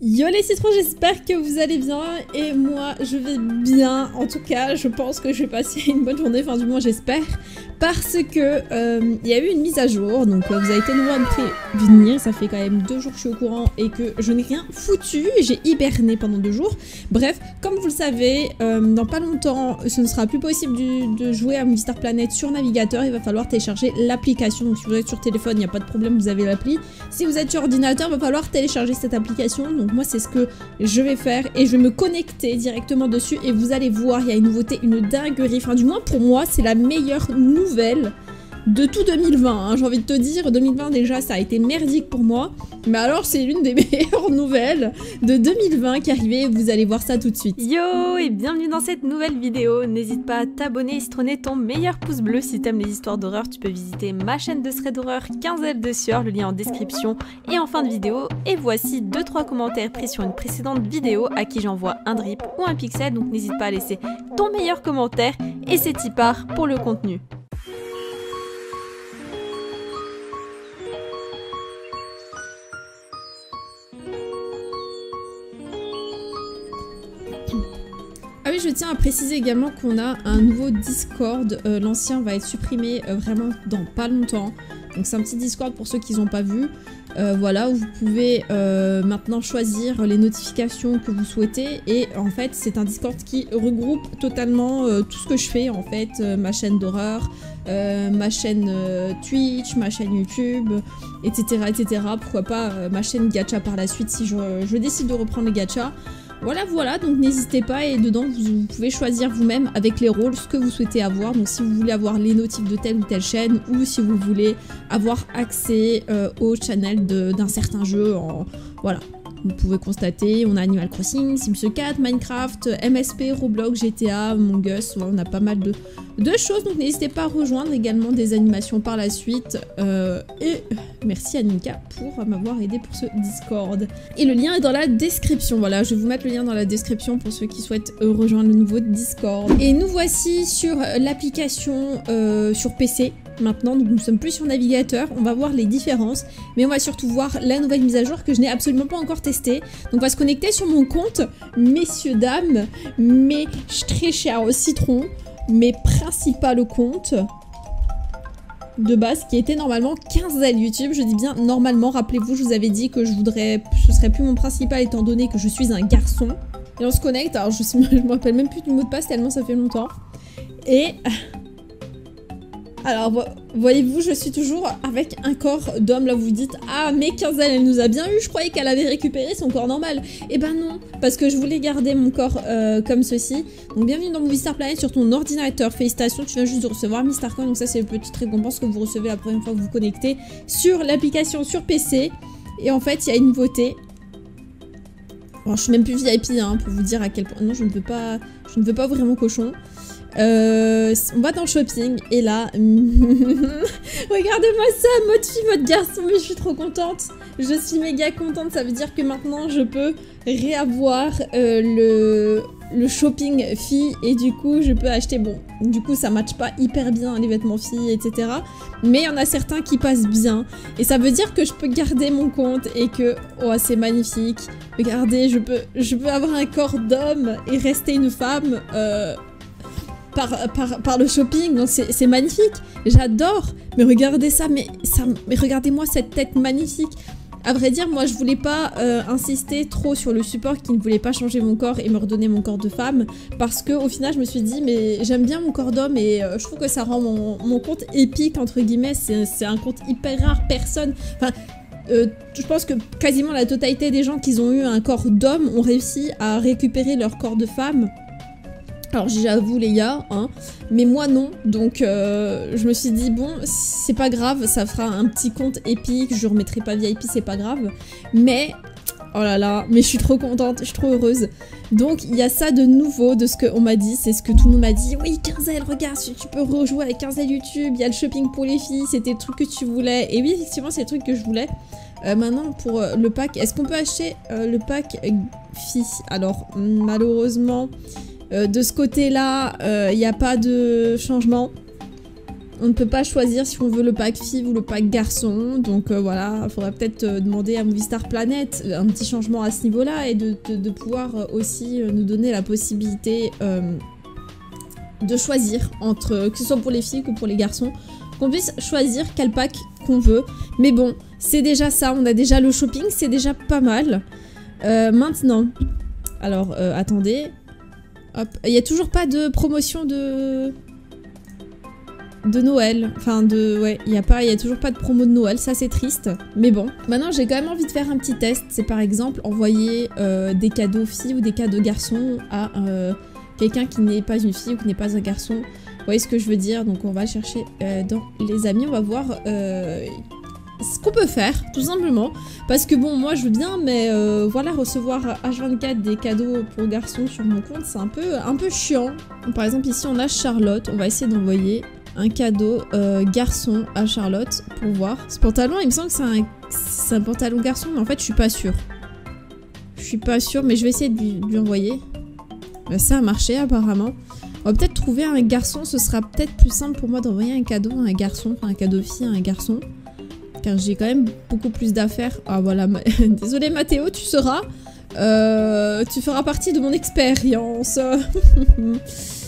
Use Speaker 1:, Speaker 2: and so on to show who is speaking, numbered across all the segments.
Speaker 1: Yo les citrons, j'espère que vous allez bien et moi je vais bien. En tout cas, je pense que je vais passer une bonne journée, enfin du moins j'espère, parce que euh, il y a eu une mise à jour, donc euh, vous avez été nouveau à me prévenir, ça fait quand même deux jours que je suis au courant et que je n'ai rien foutu, j'ai hiberné pendant deux jours. Bref, comme vous le savez, euh, dans pas longtemps, ce ne sera plus possible de jouer à Movie Planet sur navigateur, il va falloir télécharger l'application. Donc si vous êtes sur téléphone, il n'y a pas de problème, vous avez l'appli. Si vous êtes sur ordinateur, il va falloir télécharger cette application. Donc moi c'est ce que je vais faire et je vais me connecter directement dessus et vous allez voir, il y a une nouveauté, une dinguerie. Enfin du moins pour moi c'est la meilleure nouvelle de tout 2020. Hein. J'ai envie de te dire, 2020 déjà, ça a été merdique pour moi. Mais alors, c'est l'une des meilleures nouvelles de 2020 qui arrivait. Vous allez voir ça tout de suite.
Speaker 2: Yo et bienvenue dans cette nouvelle vidéo. N'hésite pas à t'abonner et stronner ton meilleur pouce bleu. Si t'aimes les histoires d'horreur, tu peux visiter ma chaîne de thread d'horreur 15 ailes de sueur, le lien en description et en fin de vidéo. Et voici 2-3 commentaires pris sur une précédente vidéo à qui j'envoie un drip ou un pixel. Donc n'hésite pas à laisser ton meilleur commentaire et c'est y part pour le contenu.
Speaker 1: Je tiens à préciser également qu'on a un nouveau Discord. Euh, l'ancien va être supprimé euh, vraiment dans pas longtemps. Donc c'est un petit Discord pour ceux qui n'ont pas vu. Euh, voilà, où vous pouvez maintenant choisir les notifications que vous souhaitez. Et en fait, c'est un Discord qui regroupe totalement tout ce que je fais. En fait, ma chaîne d'horreur, ma chaîne Twitch, ma chaîne YouTube, etc. etc. Pourquoi pas ma chaîne gacha par la suite si je, je décide de reprendre les gachas. Voilà, voilà, donc n'hésitez pas et dedans vous, pouvez choisir vous-même avec les rôles ce que vous souhaitez avoir. Donc si vous voulez avoir les notifs de telle ou telle chaîne ou si vous voulez avoir accès euh, au channel d'un certain jeu en... Voilà, vous pouvez constater, on a Animal Crossing, Sims 4, Minecraft, MSP, Roblox, GTA, Among Us, on a pas mal de, choses, donc n'hésitez pas à rejoindre également des animations par la suite. Euh, et merci à Nika pour m'avoir aidé pour ce Discord. Et le lien est dans la description, voilà, je vais vous mettre le lien dans la description pour ceux qui souhaitent euh, rejoindre le nouveau Discord. Et nous voici sur l'application euh, sur PC, maintenant, donc nous ne sommes plus sur navigateur, on va voir les différences, mais on va surtout voir la nouvelle mise à jour que je n'ai absolument pas encore testée. Donc on va se connecter sur mon compte, messieurs, dames, mes très chers citrons, mes principaux comptes de base qui était normalement 15 ailes YouTube. Je dis bien normalement, rappelez-vous, je vous avais dit que je voudrais, ce serait plus mon principal étant donné que je suis un garçon. Et on se connecte, alors je, je me rappelle même plus du mot de passe tellement ça fait longtemps. Et alors, voyez-vous, je suis toujours avec un corps d'homme. Là, vous dites, ah, mais Kenzel, elle nous a bien eu. Je croyais qu'elle avait récupéré son corps normal. Eh ben non, parce que je voulais garder mon corps euh, comme ceci. Donc, bienvenue dans Star Planet sur ton ordinateur. Félicitations, tu viens juste de recevoir Mister Coin. Donc, ça, c'est le petite récompense que vous recevez la première fois que vous connectez sur l'application sur PC. Et en fait, il y a une nouveauté. Alors, je suis même plus VIP, hein, pour vous dire à quel point... Non, je ne veux pas... Je ne veux pas ouvrir mon cochon. Euh, on va dans le shopping et là, regardez-moi ça, mode fille, mode garçon, mais je suis trop contente. Je suis méga contente, ça veut dire que maintenant je peux réavoir euh, le, le shopping fille et du coup je peux acheter, bon, du coup ça matche pas hyper bien les vêtements filles, etc. Mais il y en a certains qui passent bien et ça veut dire que je peux garder mon compte et que, oh c'est magnifique. Regardez, je peux, je peux avoir un corps d'homme et rester une femme. Euh, par, le shopping, c'est magnifique. J'adore. Mais regardez ça, mais, regardez-moi cette tête magnifique. À vrai dire, moi je voulais pas euh, insister trop sur le support qui ne voulait pas changer mon corps et me redonner mon corps de femme parce que au final je me suis dit mais j'aime bien mon corps d'homme et euh, je trouve que ça rend mon, compte épique entre guillemets, c'est un compte hyper rare, personne... Enfin, je pense que quasiment la totalité des gens qui ont eu un corps d'homme ont réussi à récupérer leur corps de femme alors j'avoue les gars, hein, mais moi non, donc euh, je me suis dit bon, c'est pas grave, ça fera un petit compte épique, je remettrai pas VIP, c'est pas grave, mais oh là là, mais je suis trop contente, je suis trop heureuse. Donc il y a ça de nouveau de ce qu'on m'a dit, c'est ce que tout le monde m'a dit, oui 15 regarde, tu peux rejouer avec 15 YouTube, il y a le shopping pour les filles, c'était le truc que tu voulais, et oui effectivement c'est le truc que je voulais. Euh, maintenant pour euh, le pack, est-ce qu'on peut acheter le pack filles? Alors malheureusement... Euh, de ce côté-là, il euh, n'y a pas de changement. on ne peut pas choisir si on veut le pack fille ou le pack garçon. Donc euh, voilà, il faudrait peut-être demander à Movistar Planet un petit changement à ce niveau-là et de, pouvoir aussi nous donner la possibilité de choisir entre, que ce soit pour les filles ou pour les garçons, qu'on puisse choisir quel pack qu'on veut. Mais bon, c'est déjà ça, on a déjà le shopping, c'est déjà pas mal. maintenant, alors attendez, hop, il n'y a toujours pas de promotion de de Noël. Enfin, de. Ouais, il n'y a, pas, a toujours pas de promo de Noël, ça c'est triste. Mais bon. Maintenant, j'ai quand même envie de faire un petit test. C'est par exemple envoyer euh, des cadeaux filles ou des cadeaux garçons à euh, quelqu'un qui n'est pas une fille ou qui n'est pas un garçon. Vous voyez ce que je veux dire? Donc, on va chercher euh, dans les amis, on va voir ce qu'on peut faire, tout simplement. Parce que bon, moi je veux bien, mais voilà, recevoir H24 des cadeaux pour garçons sur mon compte, c'est un peu, un peu chiant. Par exemple, ici on a Charlotte, on va essayer d'envoyer un cadeau euh, garçon à Charlotte pour voir. Ce pantalon, il me semble que c'est un, pantalon garçon, mais en fait, je suis pas sûre. Je suis pas sûre, mais je vais essayer de lui, envoyer. Ça a marché, apparemment. On va peut-être trouver un garçon, ce sera peut-être plus simple pour moi d'envoyer un cadeau à un garçon, enfin un cadeau fille à un garçon. J'ai quand même beaucoup plus d'affaires. Ah voilà, désolé Mathéo, tu seras... Euh, tu feras partie de mon expérience.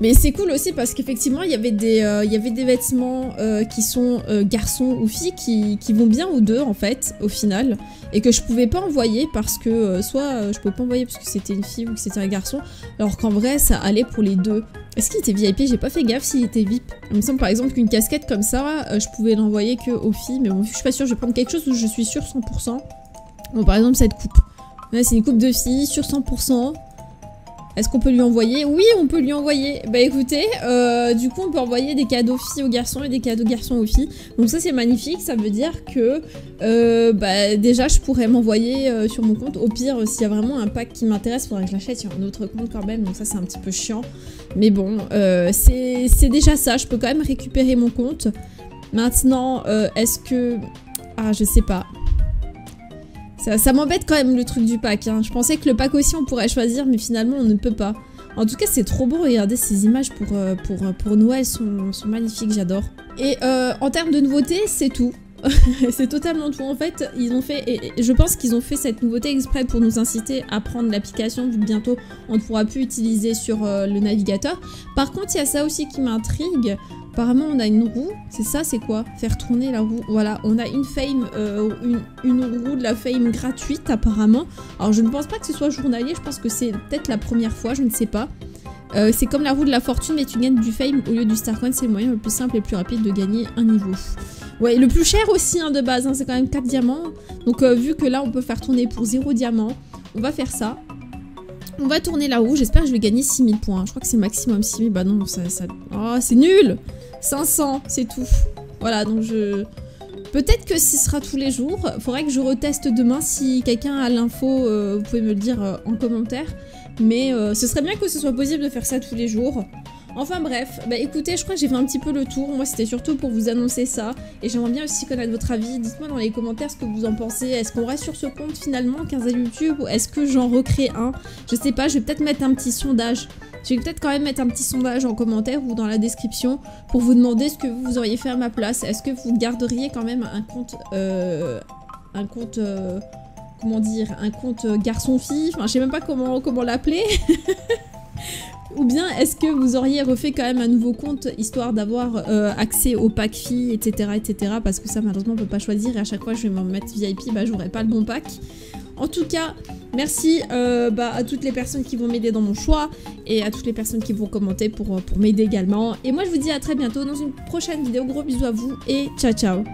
Speaker 1: Mais c'est cool aussi parce qu'effectivement, il y avait des, euh, il y avait des vêtements euh, qui sont euh, garçons ou filles qui, qui, vont bien aux deux en fait, au final. Et que je pouvais pas envoyer parce que soit je pouvais pas envoyer parce que c'était une fille ou que c'était un garçon. Alors qu'en vrai, ça allait pour les deux. Est-ce qu'il était VIP J'ai pas fait gaffe s'il était VIP. Il me semble par exemple qu'une casquette comme ça, je pouvais l'envoyer que aux filles. Mais bon, je suis pas sûre, je vais prendre quelque chose où je suis sûre 100%. Bon, par exemple, cette coupe. c'est une coupe de filles sur 100%. Est-ce qu'on peut lui envoyer? Oui, on peut lui envoyer. Bah écoutez, euh, du coup, on peut envoyer des cadeaux filles aux garçons et des cadeaux garçons aux filles. Donc ça, c'est magnifique. Ça veut dire que, euh, bah déjà, je pourrais m'envoyer euh, sur mon compte. Au pire, s'il y a vraiment un pack qui m'intéresse, il faudrait que je l'achète sur un autre compte quand même. Donc ça, c'est un petit peu chiant. Mais bon, c'est déjà ça. Je peux quand même récupérer mon compte. Maintenant, est-ce que... Ah, je sais pas. Ça, m'embête quand même le truc du pack. Hein. Je pensais que le pack aussi on pourrait choisir, mais finalement on ne peut pas. En tout cas, c'est trop beau. Regardez ces images pour, euh, Noël sont, sont magnifiques, j'adore. Et euh, en termes de nouveautés, c'est tout. c'est totalement tout. En fait, ils ont fait, je pense qu'ils ont fait cette nouveauté exprès pour nous inciter à prendre l'application, bientôt on ne pourra plus utiliser sur le navigateur. Par contre, il y a ça aussi qui m'intrigue. Apparemment, on a une roue. C'est ça, c'est quoi? Faire tourner la roue. Voilà, on a une fame, euh, une, roue de la fame gratuite, apparemment. Alors, je ne pense pas que ce soit journalier. Je pense que c'est peut-être la première fois, je ne sais pas. Euh, c'est comme la roue de la fortune, mais tu gagnes du fame au lieu du Starcoin. C'est le moyen le plus simple et le plus rapide de gagner un niveau. Ouais, le plus cher aussi hein, de base, hein, c'est quand même 4 diamants. Donc, euh, vu que là, on peut faire tourner pour 0 diamant, on va faire ça. On va tourner la roue. J'espère que je vais gagner 6000 points. Je crois que c'est maximum 6000. Bah non, ça... Oh, c'est nul 500, c'est tout. Voilà, donc je... Peut-être que ce sera tous les jours. Faudrait que je reteste demain. Si quelqu'un a l'info, euh, vous pouvez me le dire euh, en commentaire. Mais ce serait bien que ce soit possible de faire ça tous les jours. Enfin bref, bah écoutez, je crois que j'ai fait un petit peu le tour. Moi, c'était surtout pour vous annoncer ça. Et j'aimerais bien aussi connaître votre avis. Dites-moi dans les commentaires ce que vous en pensez. Est-ce qu'on reste sur ce compte finalement, 15 à YouTube Ou est-ce que j'en recrée un? Je sais pas, je vais peut-être mettre un petit sondage. Je vais peut-être quand même mettre un petit sondage en commentaire ou dans la description pour vous demander ce que vous auriez fait à ma place. Est-ce que vous garderiez quand même un compte... Euh, un compte... Euh, comment dire Un compte garçon-fille? Enfin, je sais même pas comment, comment l'appeler Ou bien est-ce que vous auriez refait quand même un nouveau compte histoire d'avoir euh, accès au pack filles, etc., etc. Parce que ça malheureusement on peut pas choisir et à chaque fois je vais m'en mettre VIP, bah j'aurai pas le bon pack. En tout cas, merci euh, bah, à toutes les personnes qui vont m'aider dans mon choix et à toutes les personnes qui vont commenter pour, pour m'aider également. Et moi je vous dis à très bientôt dans une prochaine vidéo. Gros bisous à vous et ciao ciao